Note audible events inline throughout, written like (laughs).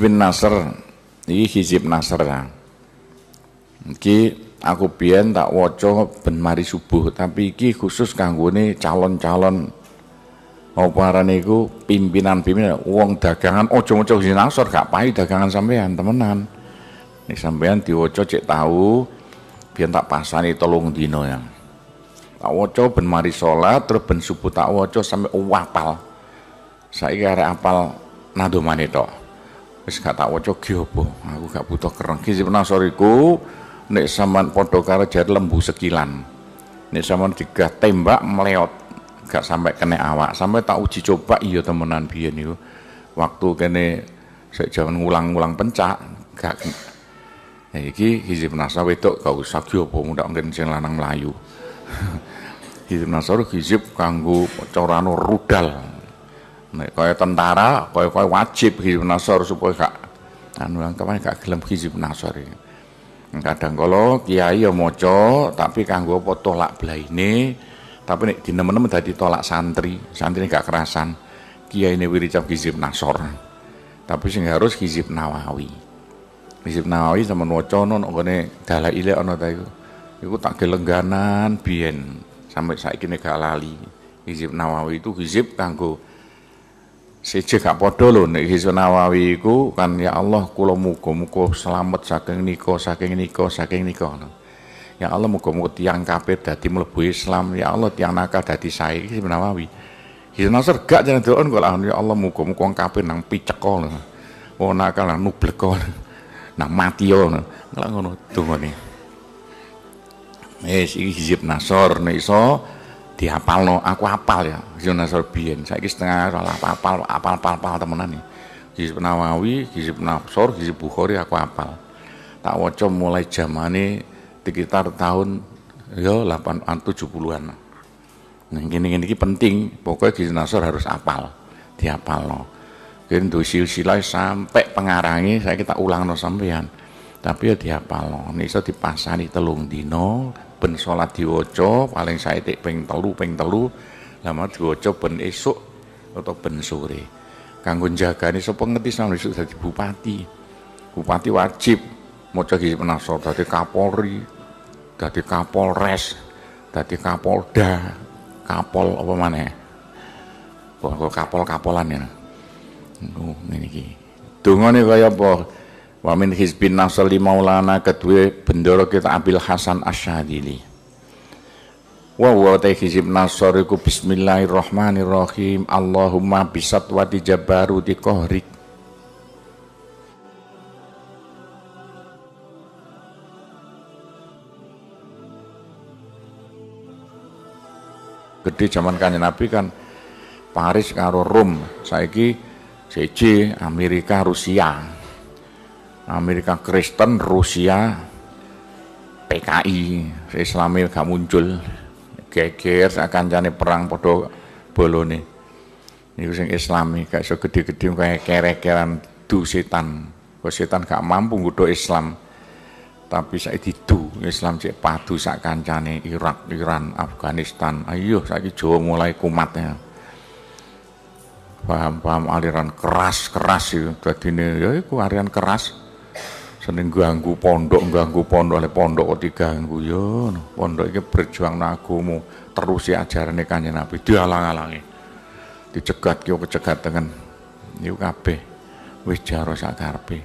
Hizbin Nasr iki Hizib Nasr. Iki aku biyen tak waca ben mari subuh, tapi iki khusus kanggone calon-calon apa arane pimpinan-pimpinan wong dagangan maca Hizib Nasr gak payu dagangan sampean temenan. Nek sampean diwaca cek tahu biyen tak pasani tolong dino ya. Tak waca ben mari salat terus ben subuh tak waca sampe wapal. Saiki arek apal nadomane tok wis gak tak waca ki apa. Aku gak butuh kereng. Ki nasor iku nek sampean padha karo jar lembu sekilan nek sampean digah tembak meleot gak sampai kena awak. Sampai tak uji coba iya temenan biyen niku waktu kene sik jaman ngulang-ngulang pencak gak Ya iki hizib nasar wedok gak usah ki apa mundak mungkin sing lanang melayu hizib (laughs) nasar hizib kanggo rudal Nek kaya tentara, kaya kaya wajib hizib nasor supaya gak anu kapan gak gelem hizib nasor iki. Kadang kala kiai ya maca tapi kanggo apa tolak blaine, tapi nek dinemen-nemen dadi tolak santri, santri gak kerasan. Kiai ini wiricap hizib nasor. Tapi sing harus hizib nawawi. Hizib nawawi sama waca ono nggone dalaile ana ta iku. Iku tak gelengganan biyen sampai saiki nek gak lali. Hizib nawawi itu hizib kanggo siji gak padha lho nek Hizbun Nawawi iku kan ya Allah kula muga-muga selamat saking nika saking nika saking nika. Ya Allah muga-muga tiang kafir dadi mlebu Islam. Ya Allah tiang nakal dadi sae iki Hizbun Nawawi. Hizbun Nasr gak jalan doon kok ya Allah muga-muga wong kafir nang picek lho wong nakal nang nublek nang mati yo ngono dungane Wis iki Hizib Nasr nek iso no, aku apal ya zona sorbian. Saya setengah salah apal apal apal apal temenan nih Hizib Nawawi, Hizib Nafsor, Hizib Bukhari aku apal. Tak waca mulai zamane sekitar tahun ya 8 70-an nah gini gini penting. Pokoknya Hizib Nafsor harus apal diapal no jadi silsilah sampai pengarangi saya kita ulang no sampean tapi ya diapal no ini bisa dipasani telung dino ben salat diwaca paling saithik ping telu ping telu lama diwaca ben atau ben sore. Kanggo njagani sapa ngerti sampe esuk dadi bupati? Bupati wajib. Maca hizib nasor dadi kapolri dadi kapolres dadi kapolda kapol apa maneh? Kapol-kapolan ya? Oh ngene iki. Dungane kaya apa Wa min hizbin nasali maulana kedua bendoro kita Abil Hasan Asyadili. Wa wa ta hizib nasar iku bismillahirrahmanirrahim. Allahumma bisatwati jabaruti qahrik. Gede zaman kanjeng Nabi kan Paris karo Rom, saiki CC Amerika Rusia. Amerika Kristen, Rusia, PKI, Islamil gak muncul. Geger akan jane perang padha bolone. Niku sing Islami gak iso gede-gede kaya kere-keran du setan. Kok setan gak mampu nggodho Islam. Tapi saya didu Islam cek padu sak kancane Irak, Iran, Afghanistan. Ayo saiki Jawa mulai kumat ya. Paham-paham aliran keras-keras itu. Dadine ya iku aliran keras seneng ganggu pondok ganggu pondok oleh pondok kok diganggu. Yo pondok iki berjuang nagumu terus ya ajaran kanjeng Nabi dialang-alangi dicegat ki kecegat dengan niku kabeh. Wis jaro sak karepe.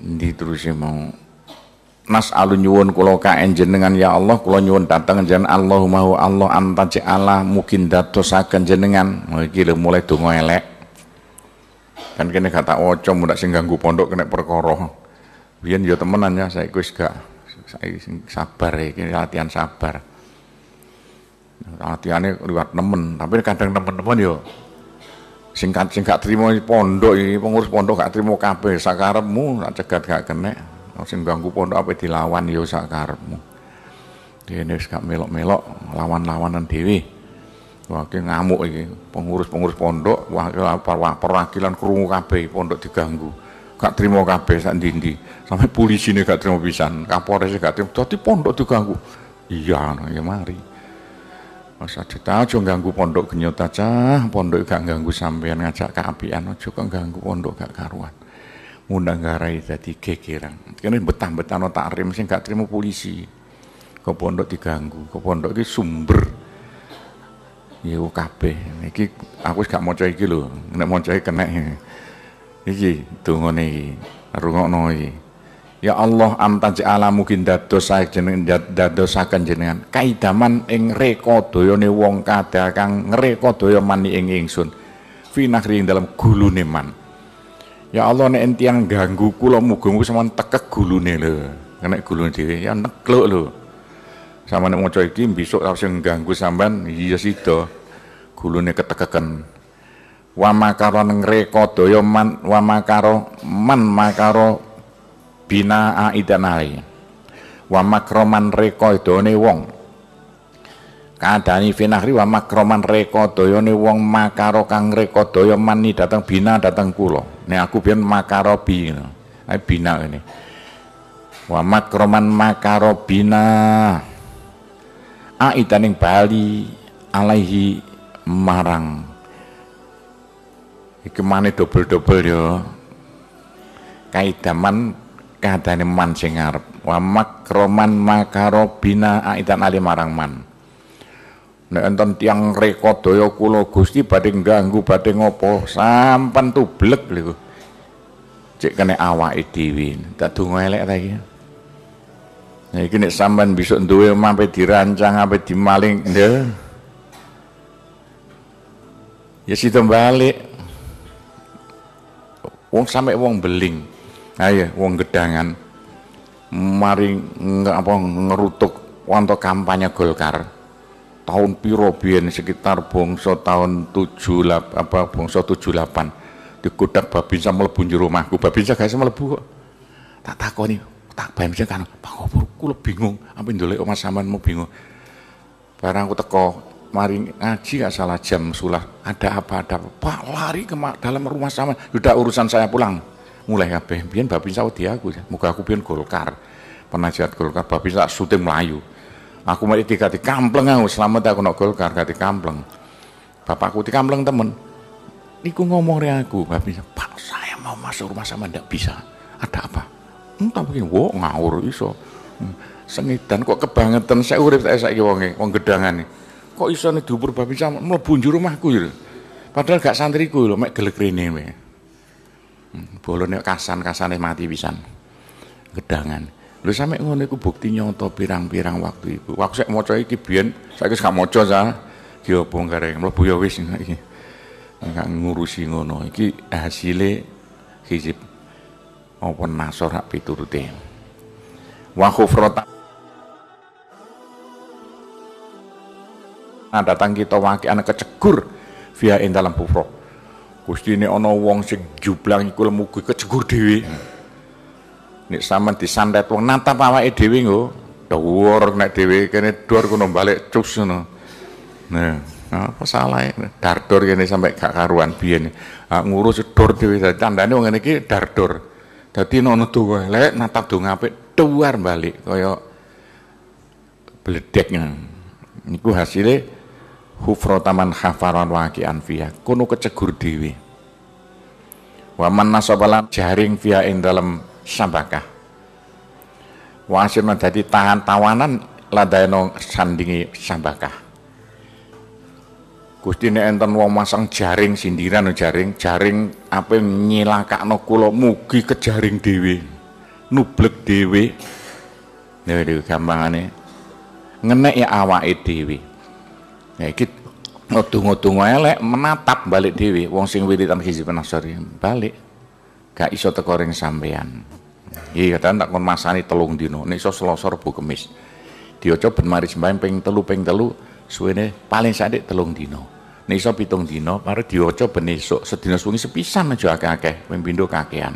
Ndi terus mau? Nas alun nyuwun kula kaen jenengan ya Allah. Kula nyuwun dateng jenengan Allahumma Allah anta Allah mungkin dadosaken jenengan. Iki mulai donga elek kan kene gak tak waca mundak sing ganggu pondok kena perkara. Biyen ya temenan ya saya wis gak saya sabar iki latihan sabar. Latihannya liwat nemen tapi kadang temen-temen yo singkat sing gak trimo pondok iki pengurus pondok gak trimo kabeh sakarepmu tak cegat gak kena sing ganggu pondok apa dilawan yo sakarepmu dene wis gak melok-melok lawan-lawanan dhewe Wah, ngamuk iki, pengurus-pengurus pondok, perwakilan krungu kabeh pondok diganggu. Gak terima kabeh sak ndi Sampai polisi ini gak terima pisan, Kapolres gak terima. Dadi pondok diganggu. Iya, ya mari. Masa aja aja ganggu pondok genyot aja, pondok gak ganggu sampean ngajak keapian aja kok ganggu pondok gak karuan. Ngundang garai dadi gegeran. Kene betah-betah takrim sing gak terima polisi. Ke pondok diganggu, ke pondok iki sumber ya kabeh. Iki aku gak maca iki lho, nek maca kena. Iki dongane iki, rungokno iki. Ya Allah antaj'ala mungkin dados jeneng dadosaken jenengan kaidaman ing reka dayane wong kadha kang ngreka daya mani ing ingsun finahri ing dalam gulune man Ya Allah nek entiang ganggu kula muga-muga sampean tekek gulune lho nek gulune dhewe ya nekluk lho sama nek maca iki besok langsung ganggu sampean. Iya sida gulune ketekeken wa makaro ngreka daya man wa makaro man makaro bina aidanai wa makroman reko idone wong. Kadani finahri wa makroman reko doyone wong makaro kang reko doyo mani datang bina datang kulo ini aku biar makaro bi ini bina ini wa makroman makaro bina aidaning bali alaihi marang. Iki mana double-double yo. Kaidaman kadane man sing ngarep. Wa makroman makaro bina aitan ali marang man. Nek enten tiang reka daya kula Gusti badhe ganggu badhe ngopo sampan tublek lho cek kene awake dhewe. Tak donga elek ta iki Nah, iki nek sampean besok duwe mampe dirancang apa dimaling, ya. Ya situ balik. Wong sampe wong beling. Ayo wong gedangan mari nggak apa ngerutuk wanto kampanye Golkar tahun piro sekitar bongso tahun 78 apa bongso 78 dikudak babinsa mlebu njero omahku babinsa gak mlebu kok tak takoni tak babinsa kan Pak kula bingung apa ndolek omah sampean mau bingung. Barang aku teko mari ngaji gak salah jam sulah. Ada apa ada apa? Pak lari ke dalam rumah sama sudah urusan saya pulang. Mulai kabeh. Biyen babi di aku muga aku biyen Golkar. Penasihat Golkar babi sak syuting Melayu aku mau tiga di kampleng aku. Selamat aku nak Golkar gati kampleng. Bapakku di kampleng temen. Niku ngomong re aku babi Pak saya mau masuk rumah sama ndak bisa. Ada apa? Entah begini wo ngawur iso. Sengidan kok kebangetan? Saya urip saya saiki wonge wong gedangan kok iso nih dubur babi sama? Mlebu rumahku ya padahal gak santriku lho mek gelek rene bolone kasan-kasane mati pisan. Gedangan. Lho sampe ngono iku bukti nyata pirang-pirang waktu iku. Waktu saya maca iki biyen saiki gak maca sa. Ki opo gareng mlebu ya wis iki. Gak ngurusi ngono. Iki hasile hizib apa nasor hak piturute wa khufrata nah datang kita anak kecegur via in dalam kufro Gusti ini ana wong sing jublang iku mugi kecegur dhewe. Nek sampean disantet wong natap awake dhewe nggo, dhuwur nek dhewe kene dhuwur kono balik cus ngono. Nah, apa salah dardor kene sampai gak karuan biyen. Ah, ngurus dor dhewe tandane wong ngene iki dardor. Dadi ana tuwa elek natap dong apik dhuwur balik kaya bledek niku hasilnya hufrotaman khafaron waki anfiya kuno kecegur dewi waman nasobalan jaring via ing dalam sabakah wasirna dadi tahan tawanan ladaino sandingi sabakah Gusti nek enten wong masang jaring sindiran jaring jaring apa nyilakakno kula mugi kejaring dhewe nublek dhewe Nih gampangane ngenek ya awake dhewe Ya iki ngodung-ngodung elek menatap balik dewi wong sing wiritan hizib nasari balik gak iso teko ring sampean. Iya kadang tak kon masani telung dino nek iso Selasa Rebo Kamis. Dioco ben mari sembahyang ping telu ping telu suwene paling sadik telung dino. Nek iso pitung dino mari dioco ben esuk sedina suwengi sepisan aja akeh-akeh ping kakean.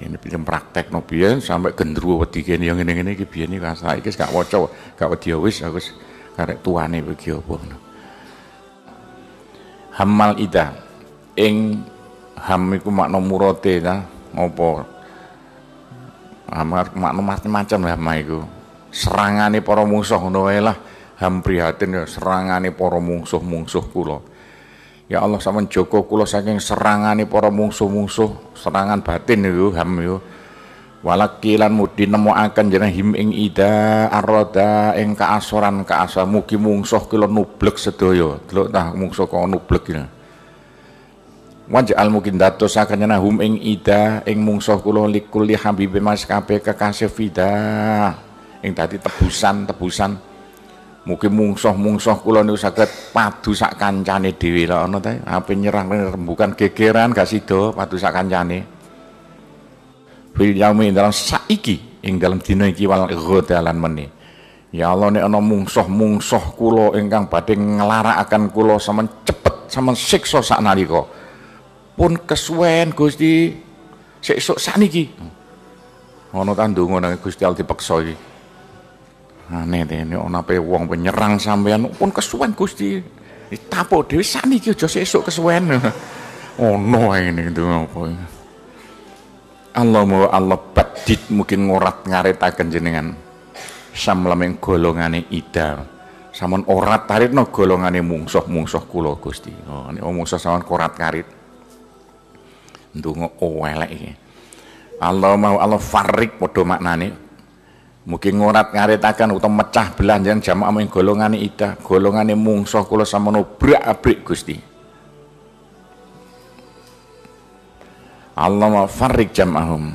Ini pilih praktek no biyen sampai gendruwo wedi kene yang ngene-ngene iki biyen iki saiki gak waca gak wedi wis aku karek tuane bagi apa hamal ida. Ing ham iku makna murate ta apa hamar makna macam-macam lah iku. Serangane para musuh ngono wae lah. Ham prihatin ya serangane para mungsuh-mungsuh kula. Ya Allah sampean jaga kula saking serangane para mungsuh-mungsuh, serangan batin niku ham yo. Walakilan mudi nemokaken jeneng him ing ida arroda ing kaasoran kaasa mugi mungsuh kula nublek sedaya. Delok tah mungsuh kok nublek iki. Waj'al mungkin datosaken jeneng hum ing ida ing mungsuh kula likulli habibi mas kabeh kekasih fida ing dadi tebusan-tebusan Mugi mungsuh-mungsuh kula niku saged padu sak kancane dhewe lho ana ta? Ape nyerang rembukan gegeran gak sida padu sak kancane. Fil dalam saiki ing dalam dina iki wal ghadalan meni. Ya Allah nek ana mungsuh-mungsuh kula ingkang badhe nglarakaken kula sampean cepet sampean siksa sak nalika. Pun kesuwen Gusti sesuk sakniki ana ta ndonga nang Gusti Allah dipeksa aneh deh ini ana pe wong penyerang sampean. Pun kesuwen Gusti. Ditapuk dhewe saniki aja sesuk kesuwen. (laughs) Ono ini itu apa Allah mau Allah badit mungkin ngorat ngaritaken jenengan. Samlemeng golongane ida. Samon orat taritno golongane mungsuh-mungsuh kula Gusti. Oh ini mungsuh samon korat ngarit. Ndonga elek iki. Allah mau Allah farik padha maknane Mugi ngorat ngaritaken utawa mecah belah jeneng jamaah ing golongane ida, golongane mungsuh kula samono brak-abrik Gusti. Allah farrik jam'ahum.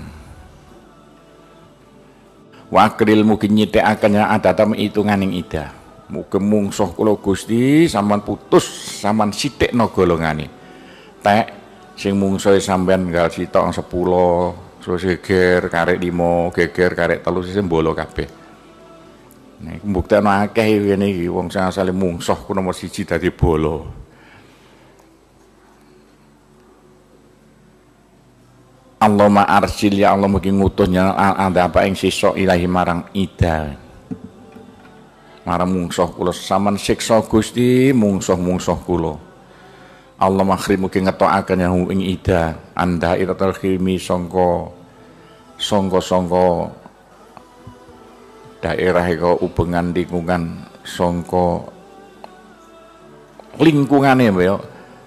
Wa akril mugi nyithikaken ya adatam hitunganing ida. Mugi mungsuh kula Gusti sampean putus sampean sithikno golongane. Tek sing mungsuhe sampean gal sitok 10 terus geger karek limo geger karek telu sisi bolo kabeh. Nek mbuktekno akeh ngene iki wong sing asale mungsuh ku nomor siji dadi bolo. Allahumma arsil ya Allah mugi ngutusnya ada apa ing sisa ilahi marang ida. Marang mungsuh kula saman siksa Gusti mungsuh-mungsuh kula. Allah makhrim mugi ngetokaken yang ing ida. Anda iratul khilmi sangka sangka-sangka daerah iko ubengan lingkungan sangka lingkungane ya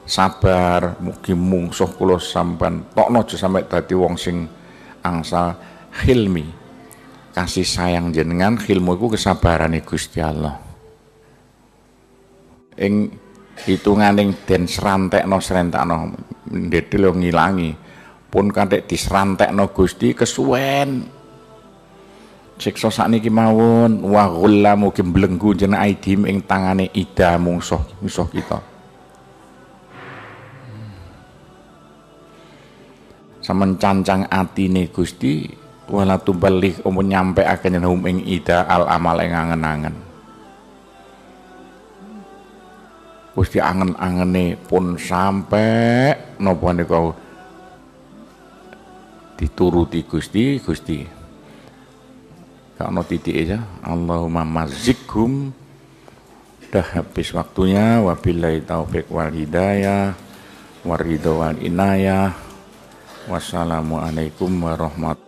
sabar mugi mungsuh kula sampean tokno aja sampe wong sing angsal. Hilmi kasih sayang jenengan hilmu iku kesabarane Gusti Allah. Ing hitunganing den srantekno srentakno ndedel ngilangi pun kadek disrantekno Gusti kesuwen. Siksa sakniki mawon wa ghulla mugi blenggu jeneng aidim ing tangane ida mungsuh musuh kita. Samen cancang atine Gusti wala tubalih umum nyampe akan hum ing ida al amal ing angen-angen. Gusti angen-angene pun sampe napa nika dituruti Gusti Gusti. Kalau titik aja Allahumma mazikhum dah habis waktunya wabillahi taufik wal hidayah waridho wal inayah. Wassalamualaikum warahmatullahi